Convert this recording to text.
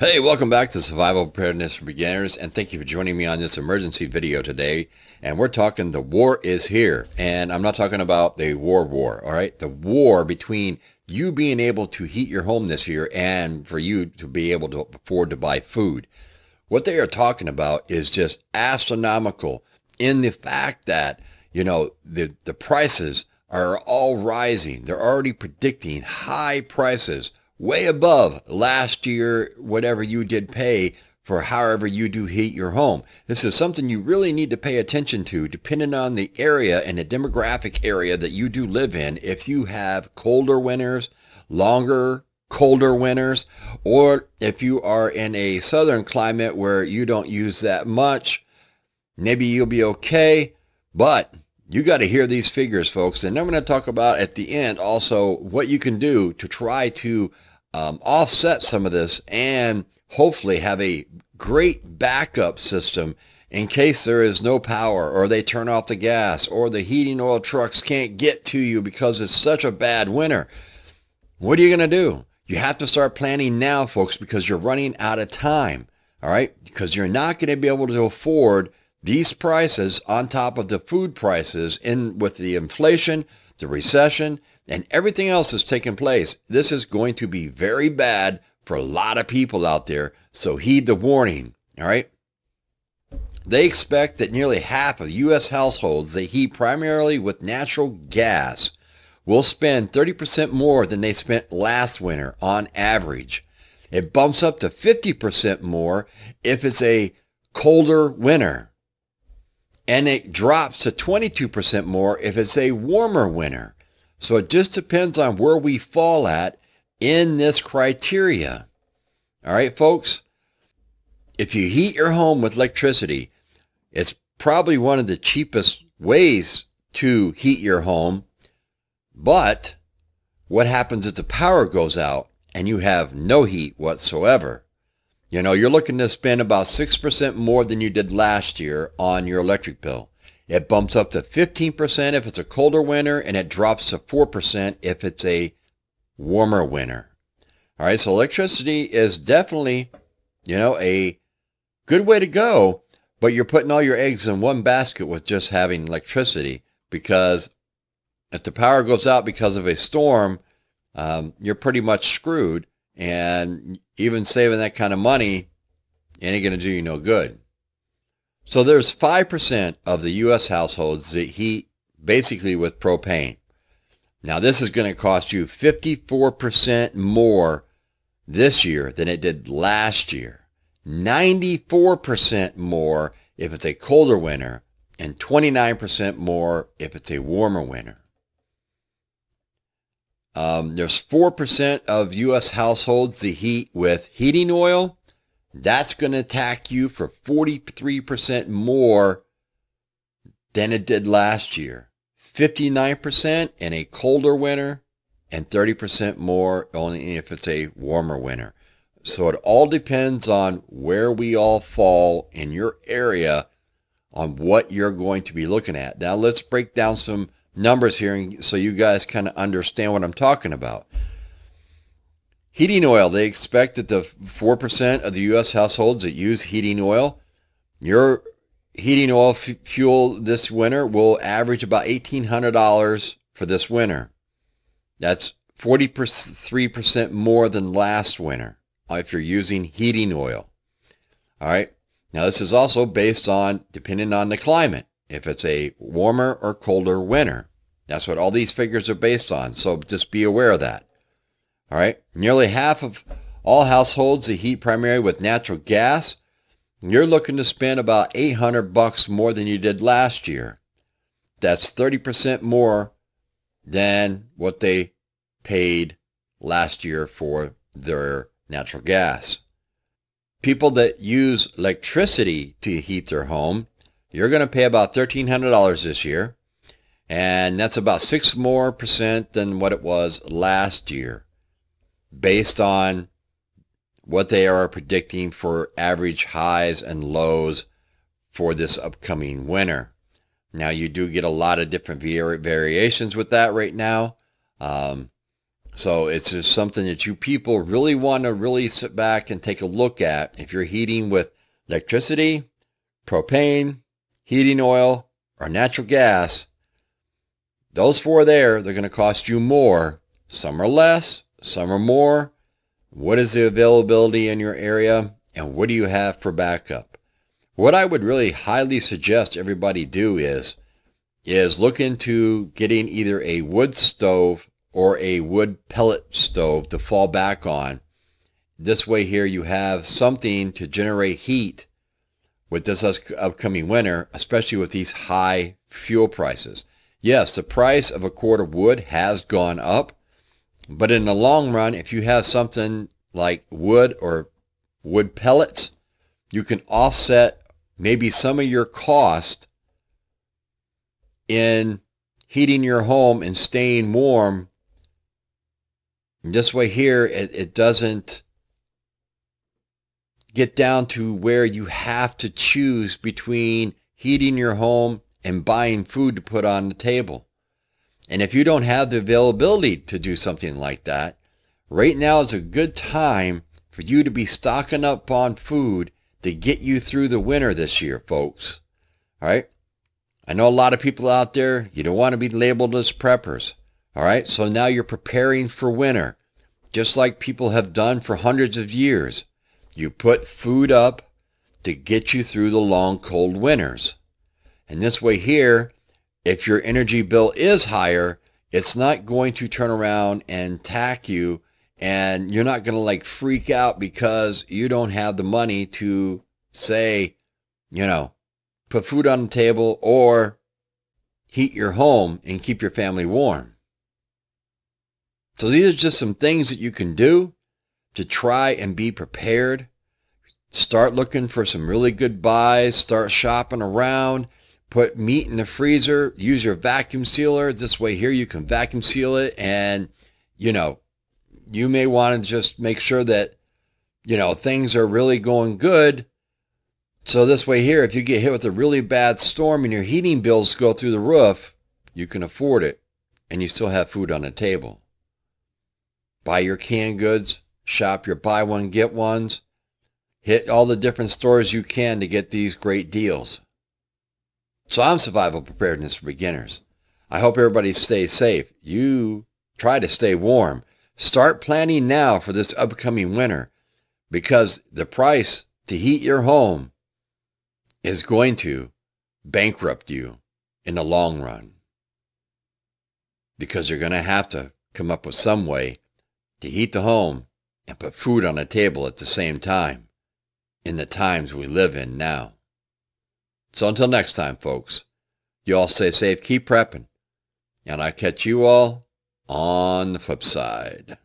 Hey, welcome back to Survival Preparedness for Beginners, and thank you for joining me on this emergency video today. And we're talking the war is here, and I'm not talking about the war war, all right? The war between you being able to heat your home this year and for you to be able to afford to buy food. What they are talking about is just astronomical in the fact that, you know, the, the prices are all rising. They're already predicting high prices way above last year, whatever you did pay for however you do heat your home. This is something you really need to pay attention to depending on the area and the demographic area that you do live in. If you have colder winters, longer colder winters, or if you are in a southern climate where you don't use that much, maybe you'll be okay. But you got to hear these figures, folks. And I'm going to talk about at the end also what you can do to try to um, offset some of this and hopefully have a great backup system in case there is no power or they turn off the gas or the heating oil trucks can't get to you because it's such a bad winter. What are you going to do? You have to start planning now, folks, because you're running out of time. All right? Because you're not going to be able to afford these prices on top of the food prices in with the inflation, the recession, and everything else that's taking place. This is going to be very bad for a lot of people out there. So heed the warning. All right. They expect that nearly half of U.S. households that heat primarily with natural gas will spend 30% more than they spent last winter on average. It bumps up to 50% more if it's a colder winter. And it drops to 22% more if it's a warmer winter. So it just depends on where we fall at in this criteria. All right, folks? If you heat your home with electricity, it's probably one of the cheapest ways to heat your home. But what happens if the power goes out and you have no heat whatsoever? You know, you're looking to spend about 6% more than you did last year on your electric bill. It bumps up to 15% if it's a colder winter, and it drops to 4% if it's a warmer winter. All right, so electricity is definitely, you know, a good way to go, but you're putting all your eggs in one basket with just having electricity because if the power goes out because of a storm, um, you're pretty much screwed. And even saving that kind of money ain't going to do you no good. So there's 5% of the U.S. households that heat basically with propane. Now this is going to cost you 54% more this year than it did last year. 94% more if it's a colder winter and 29% more if it's a warmer winter. Um, there's 4% of U.S. households that heat with heating oil that's going to attack you for 43% more than it did last year. 59% in a colder winter and 30% more only if it's a warmer winter. So it all depends on where we all fall in your area on what you're going to be looking at. Now let's break down some numbers here so you guys kind of understand what I'm talking about. Heating oil, they expect that the 4% of the U.S. households that use heating oil, your heating oil fuel this winter will average about $1,800 for this winter. That's 43% more than last winter uh, if you're using heating oil. All right. Now this is also based on, depending on the climate, if it's a warmer or colder winter. That's what all these figures are based on. So just be aware of that. All right. Nearly half of all households that heat primarily with natural gas. You're looking to spend about 800 bucks more than you did last year. That's 30% more than what they paid last year for their natural gas. People that use electricity to heat their home, you're going to pay about $1,300 this year. And that's about 6 more percent than what it was last year based on what they are predicting for average highs and lows for this upcoming winter. Now you do get a lot of different variations with that right now. Um, So it's just something that you people really want to really sit back and take a look at if you're heating with electricity, propane, heating oil, or natural gas. Those four there, they're going to cost you more. Some are less, some are more. What is the availability in your area? And what do you have for backup? What I would really highly suggest everybody do is, is look into getting either a wood stove or a wood pellet stove to fall back on. This way here you have something to generate heat with this upcoming winter, especially with these high fuel prices. Yes, the price of a cord of wood has gone up, but in the long run, if you have something like wood or wood pellets, you can offset maybe some of your cost in heating your home and staying warm And this way here, it, it doesn't get down to where you have to choose between heating your home and buying food to put on the table. And if you don't have the availability to do something like that, right now is a good time for you to be stocking up on food to get you through the winter this year, folks. All right? I know a lot of people out there, you don't want to be labeled as preppers. All right, so now you're preparing for winter, just like people have done for hundreds of years. You put food up to get you through the long, cold winters. And this way here, if your energy bill is higher, it's not going to turn around and tack you and you're not going to like freak out because you don't have the money to say, you know, put food on the table or heat your home and keep your family warm. So these are just some things that you can do to try and be prepared. Start looking for some really good buys. Start shopping around. Put meat in the freezer. Use your vacuum sealer. This way here you can vacuum seal it. And, you know, you may want to just make sure that, you know, things are really going good. So this way here, if you get hit with a really bad storm and your heating bills go through the roof, you can afford it and you still have food on the table. Buy your canned goods, shop your buy one, get ones. Hit all the different stores you can to get these great deals. So I'm Survival Preparedness for Beginners. I hope everybody stays safe. You try to stay warm. Start planning now for this upcoming winter because the price to heat your home is going to bankrupt you in the long run because you're going to have to come up with some way to heat the home and put food on the table at the same time in the times we live in now. So until next time, folks, you all stay safe, keep prepping, and I catch you all on the flip side.